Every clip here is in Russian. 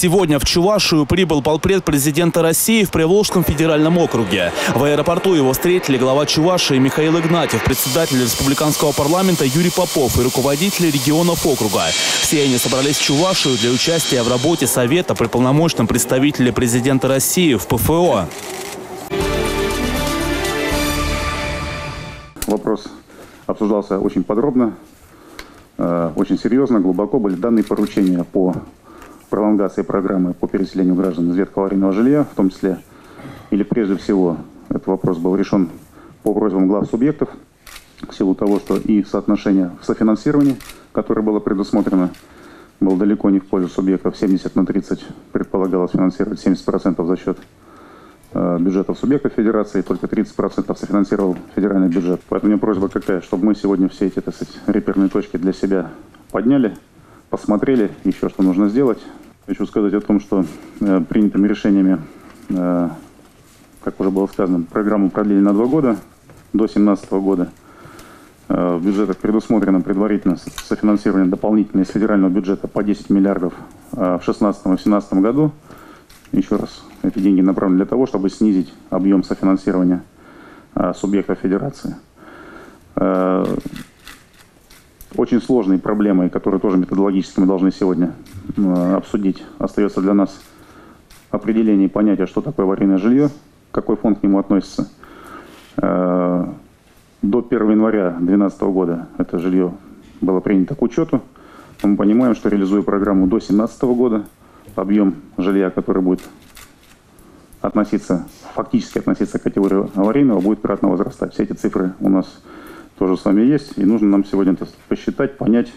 Сегодня в Чувашию прибыл полпред президента России в Приволжском федеральном округе. В аэропорту его встретили глава Чувашии Михаил Игнатьев, председатель республиканского парламента Юрий Попов и руководители регионов округа. Все они собрались в Чувашию для участия в работе Совета при полномочном представителе президента России в ПФО. Вопрос обсуждался очень подробно, э, очень серьезно, глубоко были даны поручения по пролонгации программы по переселению граждан из ветхого аварийного жилья, в том числе, или прежде всего, этот вопрос был решен по просьбам глав субъектов, в силу того, что и соотношение в софинансировании, которое было предусмотрено, было далеко не в пользу субъектов, 70 на 30 предполагалось финансировать 70% за счет э, бюджетов субъектов федерации, только 30% софинансировал федеральный бюджет. Поэтому у меня просьба какая, чтобы мы сегодня все эти, так сказать, реперные точки для себя подняли, посмотрели еще, что нужно сделать. Хочу сказать о том, что э, принятыми решениями, э, как уже было сказано, программу продлили на два года, до 2017 года. Э, в бюджетах предусмотрено предварительно софинансирование дополнительное из федерального бюджета по 10 миллиардов э, в 2016 и 2017 году. Еще раз, эти деньги направлены для того, чтобы снизить объем софинансирования э, субъектов федерации. Очень сложной проблемой, которую тоже методологически мы должны сегодня э, обсудить, остается для нас определение и понятие, что такое аварийное жилье, какой фонд к нему относится. Э, до 1 января 2012 года это жилье было принято к учету. Мы понимаем, что реализуя программу до 2017 года, объем жилья, который будет относиться, фактически относиться к категории аварийного, будет кратно возрастать. Все эти цифры у нас тоже с вами есть, и нужно нам сегодня это посчитать, понять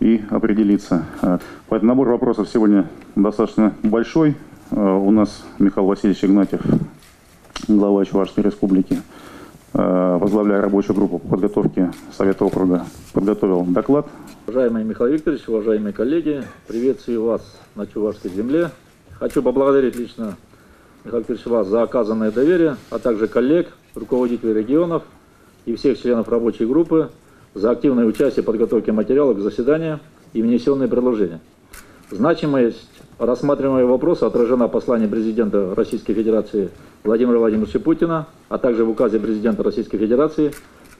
и определиться. А, поэтому набор вопросов сегодня достаточно большой. А, у нас Михаил Васильевич Игнатьев, глава Чувашской Республики, а, возглавляя рабочую группу по подготовке Совета округа, подготовил доклад. Уважаемый Михаил Викторович, уважаемые коллеги, приветствую вас на Чувашской земле. Хочу поблагодарить лично Михаил Викторович вас за оказанное доверие, а также коллег, руководителей регионов, и всех членов рабочей группы за активное участие в подготовке материалов к заседанию и внесенные предложения. Значимость рассматриваемого вопроса отражена в послании президента Российской Федерации Владимира Владимировича Путина, а также в указе президента Российской Федерации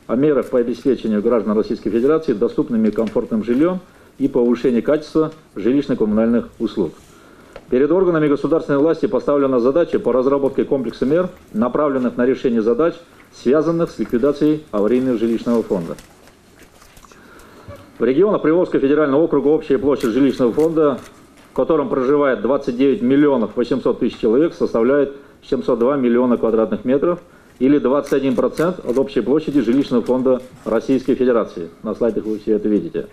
о мерах по обеспечению граждан Российской Федерации доступным и комфортным жильем и повышению качества жилищно-коммунальных услуг. Перед органами государственной власти поставлена задача по разработке комплекса мер, направленных на решение задач, связанных с ликвидацией аварийного жилищного фонда. В регионах Приволжского федерального округа общая площадь жилищного фонда, в котором проживает 29 миллионов 800 тысяч человек, составляет 702 миллиона квадратных метров или 21% от общей площади жилищного фонда Российской Федерации. На слайдах вы все это видите.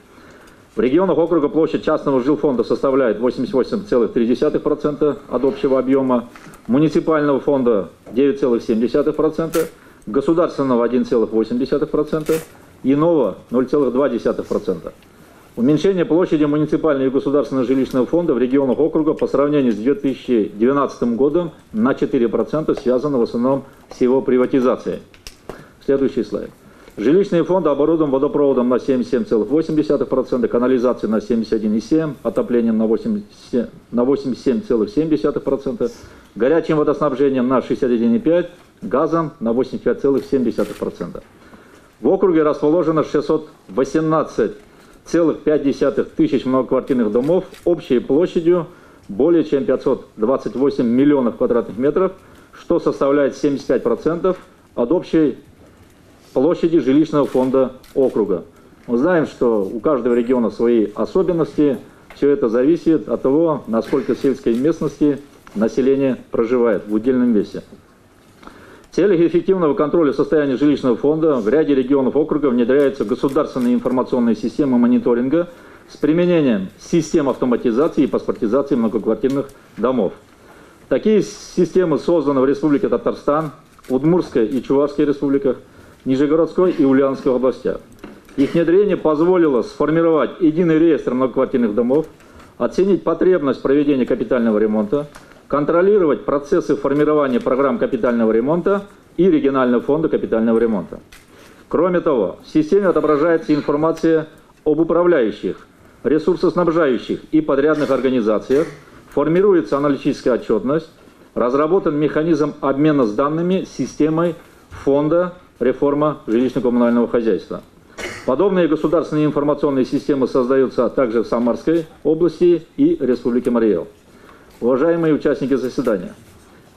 В регионах округа площадь частного жилфонда составляет 88,3% от общего объема, муниципального фонда 9,7%, государственного 1,8%, иного 0,2%. Уменьшение площади муниципального и государственного жилищного фонда в регионах округа по сравнению с 2012 годом на 4% связано в основном с его приватизацией. Следующий слайд. Жилищный фонд оборудован водопроводом на 77,8%, канализацией на 71,7%, отоплением на 87,7%, горячим водоснабжением на 61,5%, газом на 85,7%. В округе расположено 618,5 тысяч многоквартирных домов общей площадью более чем 528 миллионов квадратных метров, что составляет 75% от общей площади жилищного фонда округа. Мы знаем, что у каждого региона свои особенности. Все это зависит от того, насколько в сельской местности население проживает в удельном весе. В целях эффективного контроля состояния жилищного фонда в ряде регионов округа внедряются государственные информационные системы мониторинга с применением систем автоматизации и паспортизации многоквартирных домов. Такие системы созданы в Республике Татарстан, Удмурской и Чувашской республиках, Нижегородской и Ульяновской областях. Их внедрение позволило сформировать единый реестр многоквартирных домов, оценить потребность проведения капитального ремонта, контролировать процессы формирования программ капитального ремонта и регионального фонда капитального ремонта. Кроме того, в системе отображается информация об управляющих, ресурсоснабжающих и подрядных организациях, формируется аналитическая отчетность, разработан механизм обмена с данными с системой фонда реформа жилищно-коммунального хозяйства. Подобные государственные информационные системы создаются также в Самарской области и Республике Мариэл. Уважаемые участники заседания,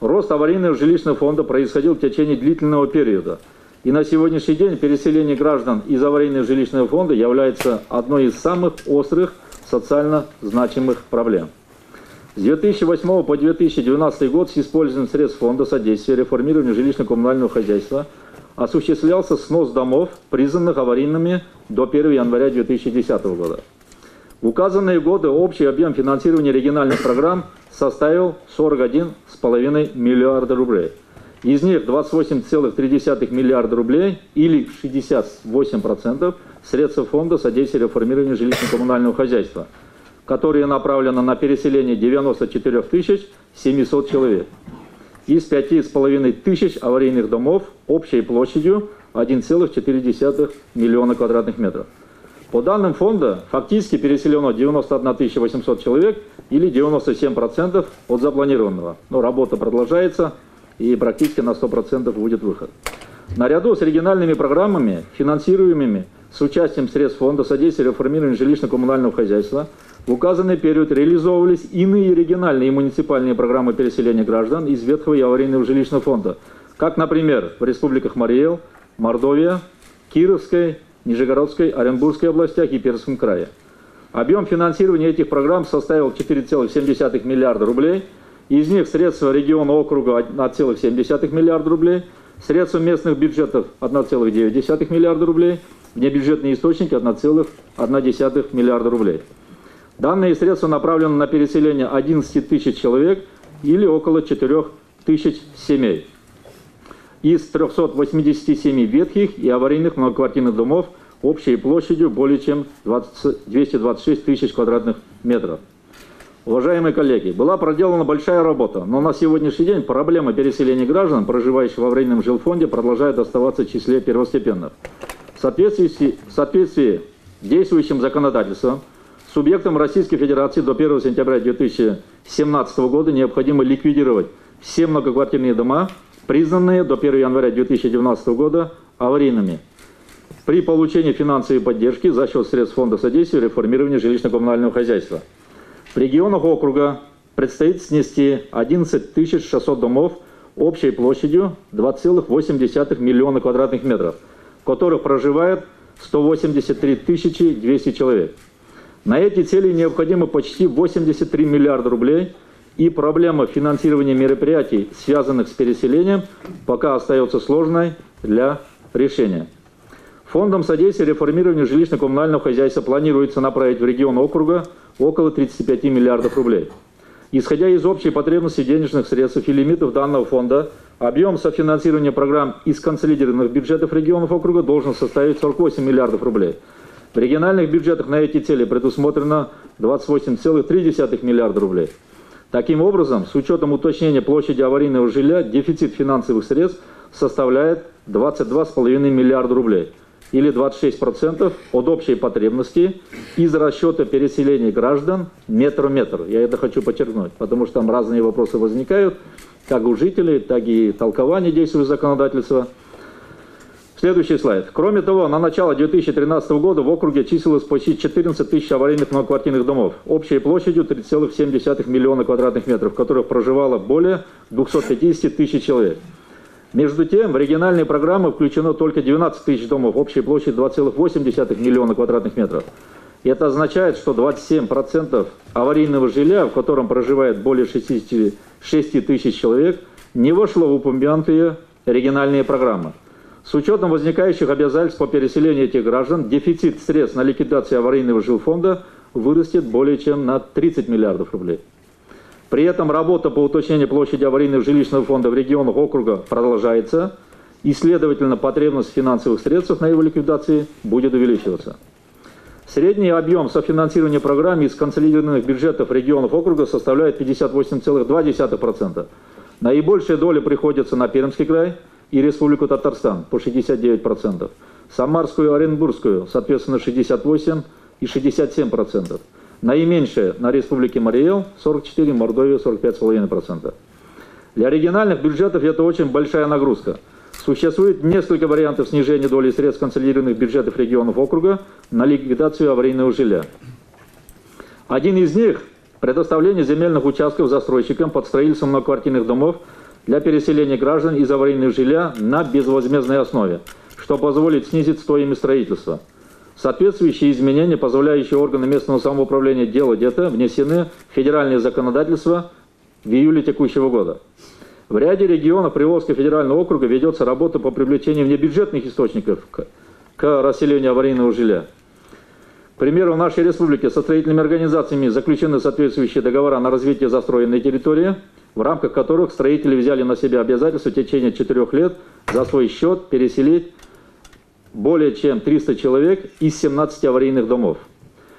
рост аварийного жилищного фонда происходил в течение длительного периода. И на сегодняшний день переселение граждан из аварийного жилищного фонда является одной из самых острых социально значимых проблем. С 2008 по 2012 год с использованием средств фонда содействия реформированию жилищно-коммунального хозяйства осуществлялся снос домов, признанных аварийными до 1 января 2010 года. В указанные годы общий объем финансирования региональных программ составил 41,5 миллиарда рублей. Из них 28,3 миллиарда рублей или 68% средств фонда содействия реформированию жилищно-коммунального хозяйства, которые направлены на переселение 94 700 человек из 5,5 тысяч аварийных домов общей площадью 1,4 миллиона квадратных метров. По данным фонда, фактически переселено 91 800 человек или 97% от запланированного. Но работа продолжается и практически на 100% будет выход. Наряду с региональными программами, финансируемыми с участием средств фонда содействия реформированию жилищно-коммунального хозяйства, в указанный период реализовывались иные региональные и муниципальные программы переселения граждан из ветхого и аварийного жилищного фонда, как, например, в республиках Мариэл, Мордовия, Кировской, Нижегородской, Оренбургской областях и Пермском крае. Объем финансирования этих программ составил 4,7 миллиарда рублей, из них средства региона округа 1,7 миллиарда рублей, средства местных бюджетов 1,9 миллиарда рублей, внебюджетные источники 1,1 миллиарда рублей. Данные средства направлены на переселение 11 тысяч человек или около 4 тысяч семей из 387 ветхих и аварийных многоквартирных домов общей площадью более чем 20, 226 тысяч квадратных метров. Уважаемые коллеги, была проделана большая работа, но на сегодняшний день проблема переселения граждан, проживающих в аварийном жилфонде, продолжает оставаться в числе первостепенных. В соответствии, в соответствии с действующим законодательством, Субъектам Российской Федерации до 1 сентября 2017 года необходимо ликвидировать все многоквартирные дома, признанные до 1 января 2019 года аварийными. При получении финансовой поддержки за счет средств Фонда содействия реформирования жилищно-коммунального хозяйства. В регионах округа предстоит снести 11 600 домов общей площадью 2,8 миллиона квадратных метров, в которых проживает 183 200 человек. На эти цели необходимо почти 83 миллиарда рублей, и проблема финансирования мероприятий, связанных с переселением, пока остается сложной для решения. Фондом содействия реформированию жилищно-коммунального хозяйства планируется направить в регион округа около 35 миллиардов рублей. Исходя из общей потребности денежных средств и лимитов данного фонда, объем софинансирования программ из консолидированных бюджетов регионов округа должен составить 48 миллиардов рублей – в региональных бюджетах на эти цели предусмотрено 28,3 миллиарда рублей. Таким образом, с учетом уточнения площади аварийного жилья, дефицит финансовых средств составляет 22,5 миллиарда рублей или 26% от общей потребности из расчета переселения граждан метр-метр. Я это хочу подчеркнуть, потому что там разные вопросы возникают, как у жителей, так и толкование действующего законодательства – Следующий слайд. Кроме того, на начало 2013 года в округе числилось почти 14 тысяч аварийных многоквартирных домов, общей площадью 3,7 миллиона квадратных метров, в которых проживало более 250 тысяч человек. Между тем, в региональные программы включено только 12 тысяч домов, общей площадью 2,8 миллиона квадратных метров. И это означает, что 27% аварийного жилья, в котором проживает более 66 тысяч человек, не вошло в упомянутые региональные программы. С учетом возникающих обязательств по переселению этих граждан, дефицит средств на ликвидацию аварийного жилфонда вырастет более чем на 30 миллиардов рублей. При этом работа по уточнению площади аварийного жилищного фонда в регионах округа продолжается, и, следовательно, потребность финансовых средствах на его ликвидации будет увеличиваться. Средний объем софинансирования программ из консолидированных бюджетов регионов округа составляет 58,2%. Наибольшая доля приходится на Пермский край – и Республику Татарстан по 69%, Самарскую и Оренбургскую, соответственно, 68%, и 67%. Наименьшее на Республике Мариэл 44, Мордовия 45,5%. Для региональных бюджетов это очень большая нагрузка. Существует несколько вариантов снижения доли средств консолидированных бюджетов регионов округа на ликвидацию аварийного жилья. Один из них – предоставление земельных участков застройщикам под строительством многоквартирных домов для переселения граждан из аварийного жилья на безвозмездной основе, что позволит снизить стоимость строительства. Соответствующие изменения, позволяющие органы местного самоуправления делать это, внесены в федеральное законодательство в июле текущего года. В ряде регионов Приволжского федерального округа ведется работа по привлечению внебюджетных источников к расселению аварийного жилья. К примеру, в нашей республике со строительными организациями заключены соответствующие договора на развитие застроенной территории, в рамках которых строители взяли на себя обязательство в течение четырех лет за свой счет переселить более чем 300 человек из 17 аварийных домов.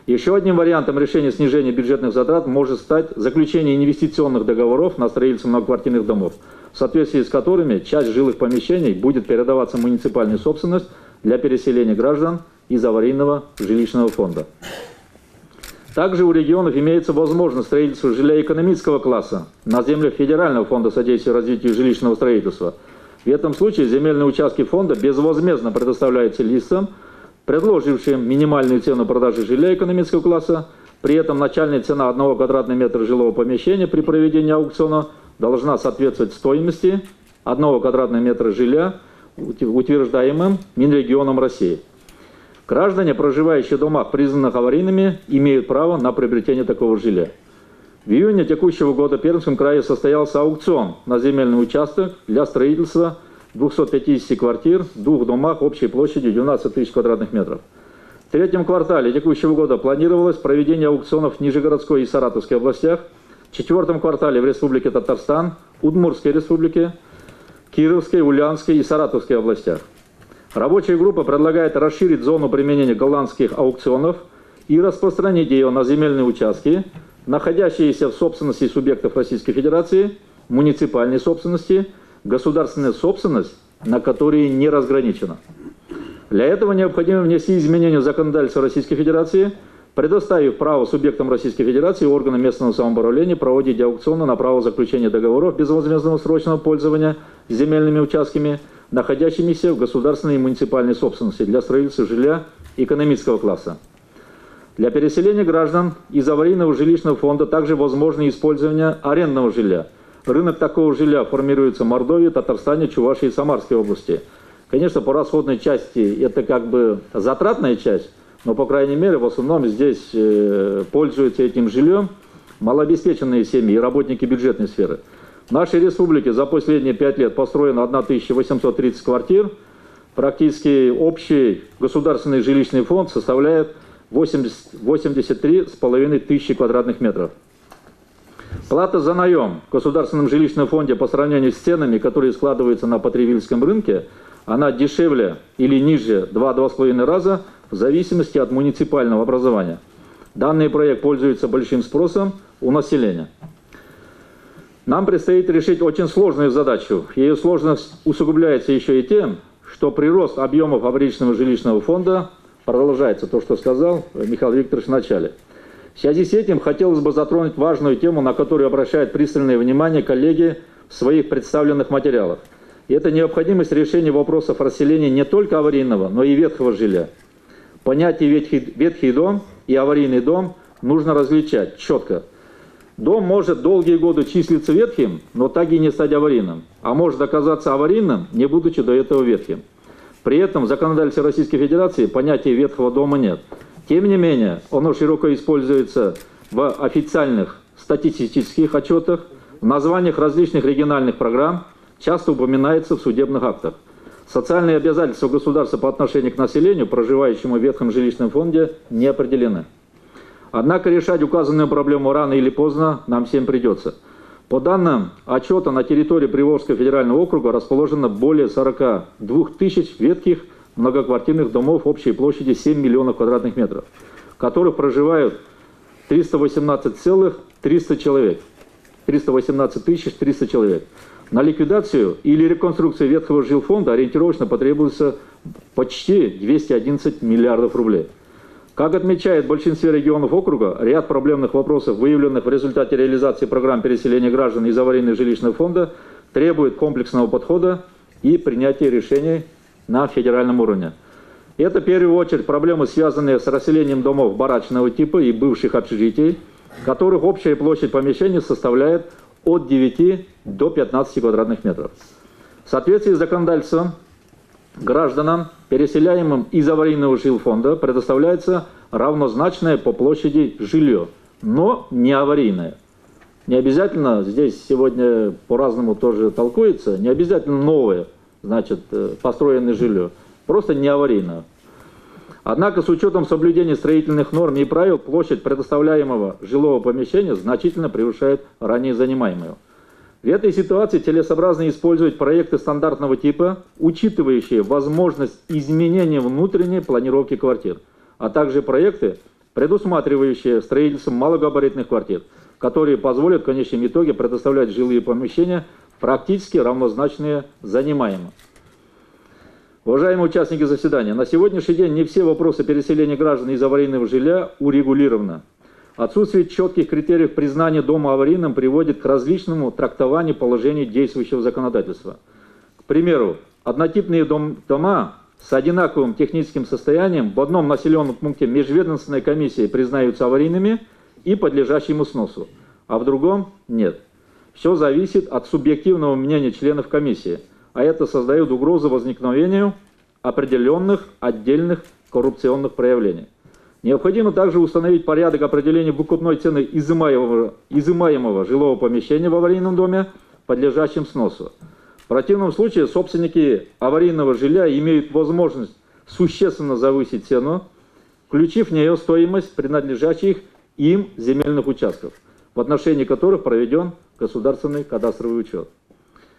Еще одним вариантом решения снижения бюджетных затрат может стать заключение инвестиционных договоров на строительство многоквартирных домов, в соответствии с которыми часть жилых помещений будет передаваться в муниципальную собственность для переселения граждан из аварийного жилищного фонда. Также у регионов имеется возможность строительства жилья экономического класса на землях Федерального фонда содействия развитию жилищного строительства – в этом случае земельные участки фонда безвозмездно предоставляются лицам, предложившим минимальную цену продажи жилья экономического класса, при этом начальная цена одного квадратного метра жилого помещения при проведении аукциона должна соответствовать стоимости одного квадратного метра жилья, утверждаемым Минрегионом России. Граждане, проживающие в домах, признанных аварийными, имеют право на приобретение такого жилья. В июне текущего года в Пермском крае состоялся аукцион на земельный участок для строительства 250 квартир в двух домах общей площадью 12 тысяч квадратных метров. В третьем квартале текущего года планировалось проведение аукционов в Нижегородской и Саратовской областях, в четвертом квартале в Республике Татарстан, Удмурской республике, Кировской, Ульянской и Саратовской областях. Рабочая группа предлагает расширить зону применения голландских аукционов и распространить ее на земельные участки, находящиеся в собственности субъектов Российской Федерации, муниципальной собственности, государственная собственность, на которые не разграничена. Для этого необходимо внести изменения в законодательство Российской Федерации, предоставив право субъектам Российской Федерации и органам местного самоуправления проводить аукционы на право заключения договоров безвозмездного срочного пользования земельными участками, находящимися в государственной и муниципальной собственности для строительства жилья экономического класса. Для переселения граждан из аварийного жилищного фонда также возможно использование арендного жилья. Рынок такого жилья формируется в Мордовии, Татарстане, Чувашии и Самарской области. Конечно, по расходной части это как бы затратная часть, но, по крайней мере, в основном здесь э, пользуются этим жильем малообеспеченные семьи и работники бюджетной сферы. В нашей республике за последние пять лет построено 1830 квартир. Практически общий государственный жилищный фонд составляет 83,5 тысячи квадратных метров. Плата за наем в Государственном жилищном фонде по сравнению с ценами, которые складываются на потребительском рынке, она дешевле или ниже 2-2,5 раза в зависимости от муниципального образования. Данный проект пользуется большим спросом у населения. Нам предстоит решить очень сложную задачу. Ее сложность усугубляется еще и тем, что прирост объемов аварийного жилищного фонда продолжается то, что сказал Михаил Викторович в начале. В связи с этим хотелось бы затронуть важную тему, на которую обращают пристальное внимание коллеги в своих представленных материалах. И это необходимость решения вопросов расселения не только аварийного, но и ветхого жилья. Понятие ветхий, ветхий дом и аварийный дом нужно различать четко. Дом может долгие годы числиться ветхим, но так и не стать аварийным, а может оказаться аварийным, не будучи до этого ветхим. При этом в законодательстве Российской Федерации понятия ветхого дома нет. Тем не менее, оно широко используется в официальных статистических отчетах, в названиях различных региональных программ, часто упоминается в судебных актах. Социальные обязательства государства по отношению к населению, проживающему в ветхом жилищном фонде, не определены. Однако решать указанную проблему рано или поздно нам всем придется – по данным отчета, на территории Приволжского федерального округа расположено более 42 тысяч ветких многоквартирных домов общей площади 7 миллионов квадратных метров, в которых проживают 318,300 человек. 318 тысяч 300 человек. На ликвидацию или реконструкцию ветхого жилфонда ориентировочно потребуется почти 211 миллиардов рублей. Как отмечает в большинстве регионов округа, ряд проблемных вопросов, выявленных в результате реализации программ переселения граждан из аварийного жилищного фонда, требует комплексного подхода и принятия решений на федеральном уровне. Это в первую очередь проблемы, связанные с расселением домов барачного типа и бывших общежитий, которых общая площадь помещений составляет от 9 до 15 квадратных метров. В соответствии с законодательством гражданам, переселяемым из аварийного жилфонда, предоставляется равнозначное по площади жилье, но не аварийное. Не обязательно, здесь сегодня по-разному тоже толкуется, не обязательно новое, значит, э, построенное жилье, просто не аварийное. Однако с учетом соблюдения строительных норм и правил площадь предоставляемого жилого помещения значительно превышает ранее занимаемую. В этой ситуации целесообразно использовать проекты стандартного типа, учитывающие возможность изменения внутренней планировки квартир, а также проекты, предусматривающие строительство малогабаритных квартир, которые позволят в конечном итоге предоставлять жилые помещения практически равнозначные занимаемым. Уважаемые участники заседания, на сегодняшний день не все вопросы переселения граждан из аварийного жилья урегулированы. Отсутствие четких критериев признания дома аварийным приводит к различному трактованию положений действующего законодательства. К примеру, однотипные дом, дома с одинаковым техническим состоянием в одном населенном пункте межведомственной комиссии признаются аварийными и подлежащими сносу, а в другом нет. Все зависит от субъективного мнения членов комиссии, а это создает угрозу возникновению определенных отдельных коррупционных проявлений. Необходимо также установить порядок определения выкупной цены изымаемого, изымаемого жилого помещения в аварийном доме, подлежащем сносу. В противном случае собственники аварийного жилья имеют возможность существенно завысить цену, включив в нее стоимость принадлежащих им земельных участков, в отношении которых проведен государственный кадастровый учет.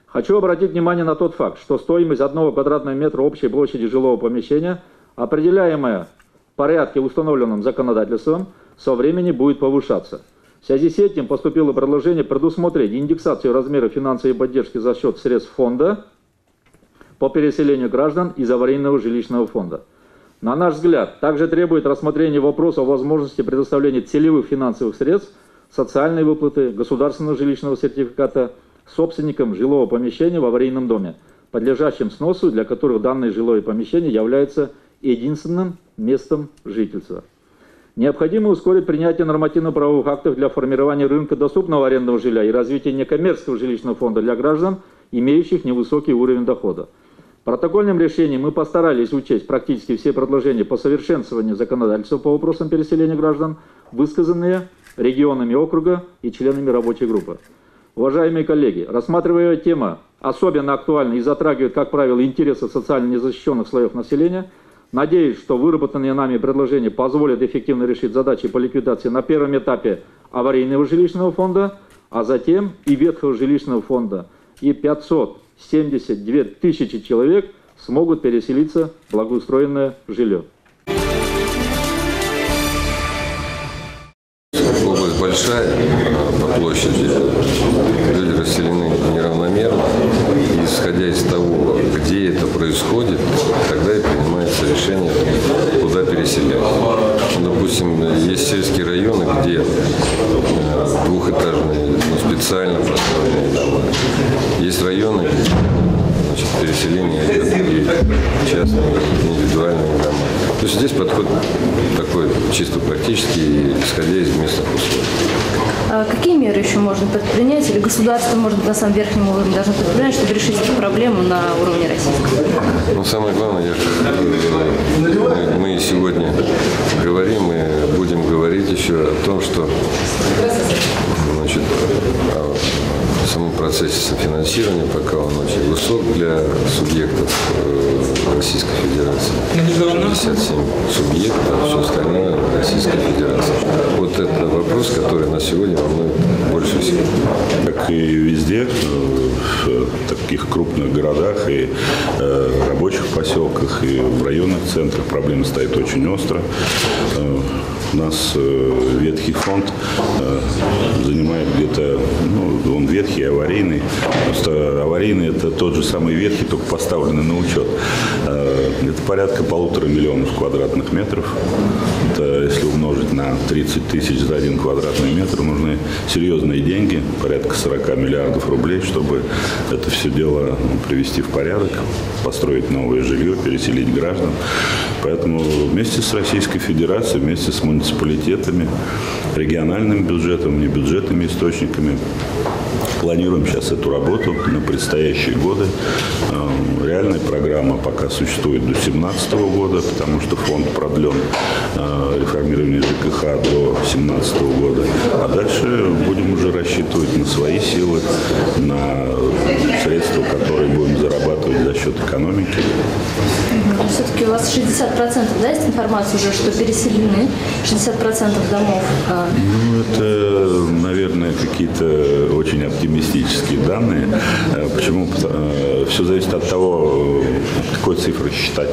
Хочу обратить внимание на тот факт, что стоимость одного квадратного метра общей площади жилого помещения, определяемая порядке, установленном законодательством, со временем будет повышаться. В связи с этим поступило предложение предусмотреть индексацию размера финансовой поддержки за счет средств фонда по переселению граждан из аварийного жилищного фонда. На наш взгляд, также требует рассмотрения вопроса о возможности предоставления целевых финансовых средств, социальной выплаты, государственного жилищного сертификата собственникам жилого помещения в аварийном доме, подлежащим сносу, для которых данное жилое помещение является единственным местом жительства. Необходимо ускорить принятие нормативно-правовых актов для формирования рынка доступного арендного жилья и развития некоммерческого жилищного фонда для граждан, имеющих невысокий уровень дохода. Протокольным решением мы постарались учесть практически все предложения по совершенствованию законодательства по вопросам переселения граждан, высказанные регионами округа и членами рабочей группы. Уважаемые коллеги, рассматривая тема особенно актуальна и затрагивает, как правило, интересы социально незащищенных слоев населения – Надеюсь, что выработанные нами предложения позволят эффективно решить задачи по ликвидации на первом этапе аварийного жилищного фонда, а затем и ветхого жилищного фонда. И 572 тысячи человек смогут переселиться в благоустроенное жилье. Большая по площади, люди расселены неравномерно. И исходя из того, где это происходит, тогда и принимается решение, куда переселять. Допустим, есть сельские районы, где э, двухэтажные, ну, специально построенные дома. Есть районы, где значит, переселение и частные индивидуальные дома. То есть здесь подход такой чисто практический, исходя из местных условий. А какие меры еще можно предпринять, или государство, может быть, на самом верхнем уровне должно предпринять, чтобы решить эту проблему на уровне российского? Ну, самое главное, я, мы, мы сегодня говорим и будем говорить еще о том, что значит, в самом процессе софинансирования, пока он очень высок для субъектов э, Российской Федерации. 57 субъектов, а все остальное Российская Федерация. Вот это вопрос, который на сегодня волнует больше всего. Как и везде, э, в таких крупных городах и э, рабочих поселках, и в районных центрах проблема стоит очень остро. У нас ветхий фонд занимает где-то, ну, он ветхий, аварийный. Просто аварийный это тот же самый ветхий, только поставленный на учет. Это порядка полутора миллионов квадратных метров. Это если умножить на 30 тысяч за один квадратный метр, нужны серьезные деньги, порядка 40 миллиардов рублей, чтобы это все дело привести в порядок, построить новое жилье, переселить граждан. Поэтому вместе с Российской Федерацией, вместе с муниципалитетами, региональным бюджетом, не бюджетными источниками Планируем сейчас эту работу на предстоящие годы. Э, реальная программа пока существует до 2017 года, потому что фонд продлен э, реформирование ЖКХ до 2017 года. А дальше будем уже рассчитывать на свои силы, на средства, которые будем зарабатывать за счет экономики. Все-таки у вас 60% да, есть информация уже, что переселены 60% домов? А, ну, это, наверное, какие-то очень оптимистические данные. Э, почему? Э, Все зависит от того, какой цифры считать.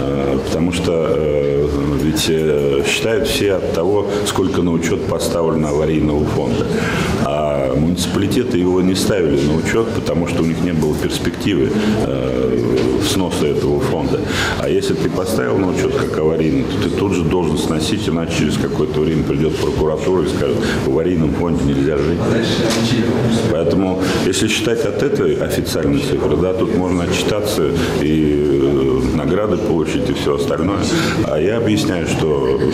Э, потому что ведь считают все от того, сколько на учет поставлено аварийного фонда. А муниципалитеты его не ставили на учет, потому что у них не было перспективы сноса этого фонда. А если ты поставил на учет как аварийный, то ты тут же должен сносить, иначе через какое-то время придет прокуратура и скажет, в аварийном фонде нельзя жить. Поэтому, если считать от этой официальной цифры, да, тут можно отчитаться и э, награды получить и все остальное. А я объясняю, что э,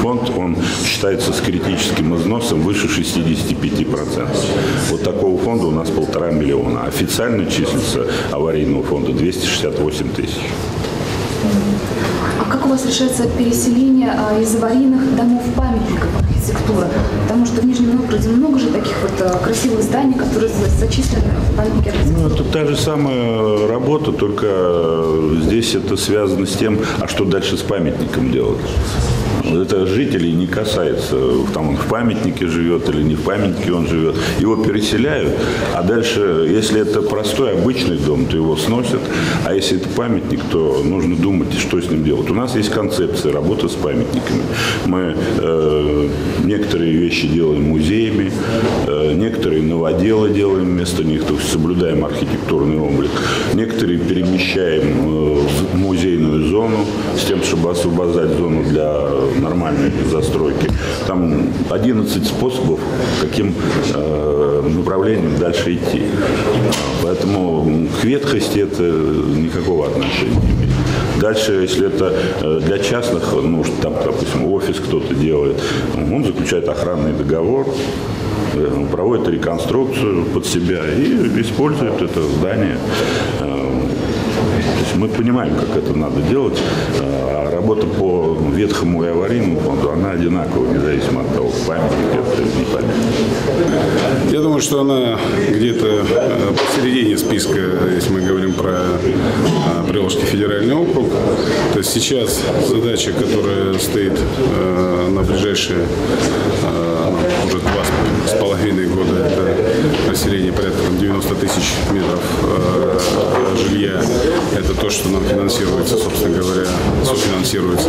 фонд, он считается с критическим износом выше 65%. Вот такого фонда у нас полтора миллиона. Официально числится аварийного фонда 268 тысяч. А как у вас решается переселение а, из аварийных домов памятников архитектуры? Потому что в Нижнем Новгороде много же таких вот а, красивых зданий, которые зачислены в памятники архитектуры. Ну, это та же самая работа, только здесь это связано с тем, а что дальше с памятником делать. Это жителей не касается, там он в памятнике живет или не в памятнике он живет. Его переселяют, а дальше, если это простой, обычный дом, то его сносят. А если это памятник, то нужно думать, что с ним делать. У нас есть концепция работы с памятниками. Мы э, некоторые вещи делаем музеями, э, некоторые новоделы делаем вместо них, то есть соблюдаем архитектурный облик. Некоторые перемещаем э, в музейную зону с тем, чтобы освобождать зону для нормальной застройки. Там 11 способов, каким э, направлением дальше идти. Поэтому к ветхости это никакого отношения. Дальше, если это э, для частных, ну, там, допустим, офис кто-то делает, он заключает охранный договор, э, проводит реконструкцию под себя и использует это здание. Э, то есть мы понимаем, как это надо делать работа по ветхому и аварийному фонду, она одинакова, независимо от того, памятник это или не памятник. Я думаю, что она где-то э, посередине списка, если мы говорим про э, Приволжский федеральный округ. То есть сейчас задача, которая стоит э, на ближайшие это население порядка 90 тысяч метров жилья. Это то, что нам финансируется, собственно говоря, софинансируется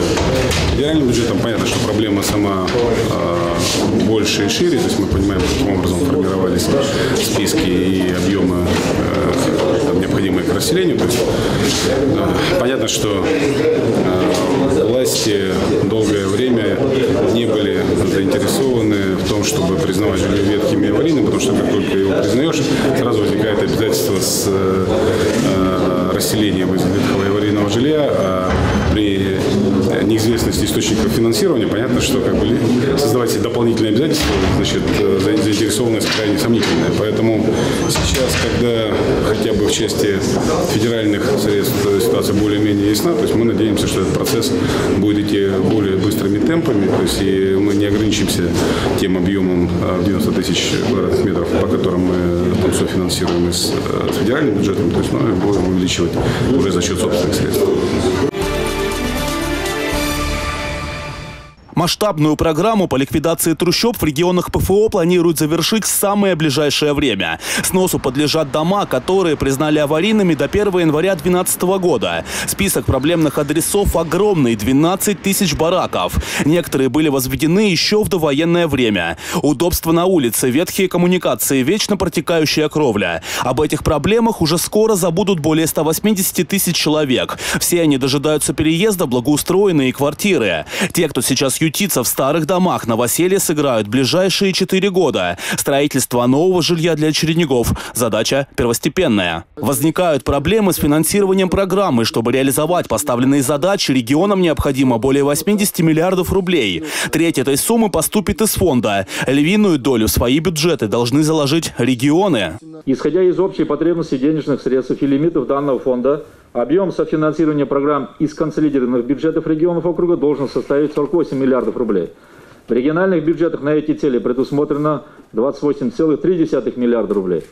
федеральным бюджетом. Понятно, что проблема сама э, больше и шире, то есть мы понимаем, каким образом формировались списки и объемы э, необходимые к расселению. То есть, э, понятно, что э, власти долгое время не были заинтересованы в том, чтобы признавать жилье ветхим и аварийным, потому что как только его признаешь, сразу возникает обязательство с э, расселением из ветхого аварийного жилья, а при неизвестности источников финансирования, понятно, что как бы создавать дополнительные обязательства, значит, заинтересованность крайне сомнительная. Поэтому сейчас, когда хотя бы в части федеральных средств ситуация более-менее ясна, то есть мы надеемся, что этот процесс будет идти более быстрыми темпами, то есть и мы не ограничимся тем объемом 90 тысяч квадратных метров, по которым мы там софинансируем с, с федеральным бюджетом, то есть мы будем увеличивать уже за счет собственных средств. Масштабную программу по ликвидации трущоб в регионах ПФО планируют завершить в самое ближайшее время. Сносу подлежат дома, которые признали аварийными до 1 января 2012 года. Список проблемных адресов огромный – 12 тысяч бараков. Некоторые были возведены еще в довоенное время. Удобство на улице, ветхие коммуникации, вечно протекающая кровля. Об этих проблемах уже скоро забудут более 180 тысяч человек. Все они дожидаются переезда в благоустроенные квартиры. Те, кто сейчас ютится в старых домах, новоселье сыграют ближайшие 4 года. Строительство нового жилья для очередников – задача первостепенная. Возникают проблемы с финансированием программы. Чтобы реализовать поставленные задачи, регионам необходимо более 80 миллиардов рублей. Треть этой суммы поступит из фонда. Львиную долю в свои бюджеты должны заложить регионы. Исходя из общей потребности денежных средств и лимитов данного фонда, объем софинансирования программ из консолидированных бюджетов регионов округа должен составить 48 миллиардов рублей. В региональных бюджетах на эти цели предусмотрено 28,3 миллиарда рублей.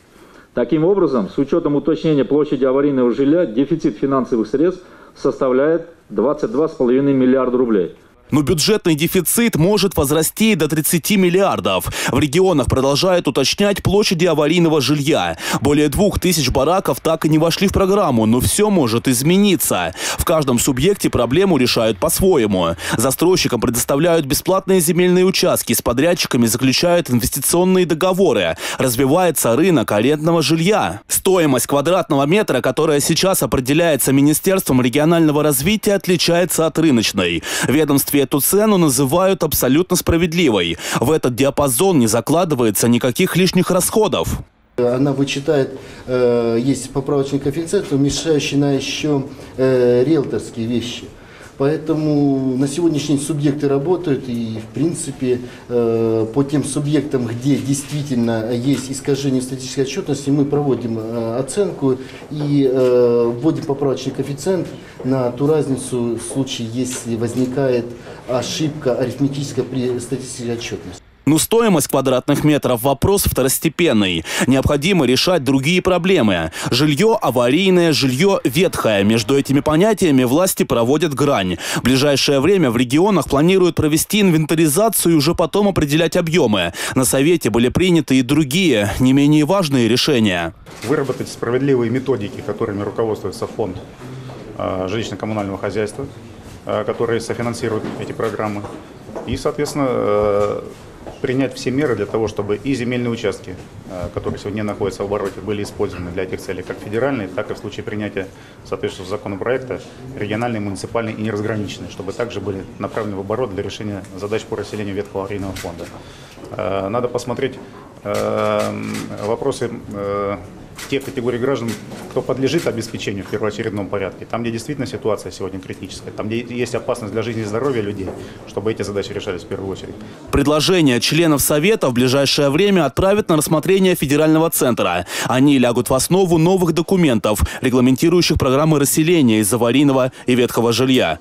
Таким образом, с учетом уточнения площади аварийного жилья, дефицит финансовых средств составляет 22,5 миллиарда рублей – но бюджетный дефицит может возрасти до 30 миллиардов. В регионах продолжают уточнять площади аварийного жилья. Более двух тысяч бараков так и не вошли в программу, но все может измениться. В каждом субъекте проблему решают по-своему. Застройщикам предоставляют бесплатные земельные участки, с подрядчиками заключают инвестиционные договоры. Развивается рынок арендного жилья. Стоимость квадратного метра, которая сейчас определяется Министерством регионального развития, отличается от рыночной. Ведомстве эту цену называют абсолютно справедливой. В этот диапазон не закладывается никаких лишних расходов. Она вычитает, э, есть поправочный коэффициент, уменьшающий на еще э, риэлторские вещи. Поэтому на сегодняшний день субъекты работают и, в принципе, э, по тем субъектам, где действительно есть искажение статистической отчетности, мы проводим э, оценку и э, вводим поправочный коэффициент на ту разницу в случае, если возникает ошибка арифметическая при статистической отчетности. Но стоимость квадратных метров – вопрос второстепенный. Необходимо решать другие проблемы. Жилье аварийное, жилье ветхое. Между этими понятиями власти проводят грань. В ближайшее время в регионах планируют провести инвентаризацию и уже потом определять объемы. На Совете были приняты и другие, не менее важные решения. Выработать справедливые методики, которыми руководствуется фонд э, жилищно-коммунального хозяйства, э, которые софинансируют эти программы. И, соответственно, э, принять все меры для того, чтобы и земельные участки, э, которые сегодня находятся в обороте, были использованы для этих целей, как федеральные, так и в случае принятия соответствующего законопроекта региональные, муниципальные и неразграниченные, чтобы также были направлены в оборот для решения задач по расселению ветхого аварийного фонда. Э, надо посмотреть э, вопросы те категории граждан, кто подлежит обеспечению в первоочередном порядке, там, где действительно ситуация сегодня критическая, там, где есть опасность для жизни и здоровья людей, чтобы эти задачи решались в первую очередь. Предложения членов Совета в ближайшее время отправят на рассмотрение Федерального центра. Они лягут в основу новых документов, регламентирующих программы расселения из аварийного и ветхого жилья.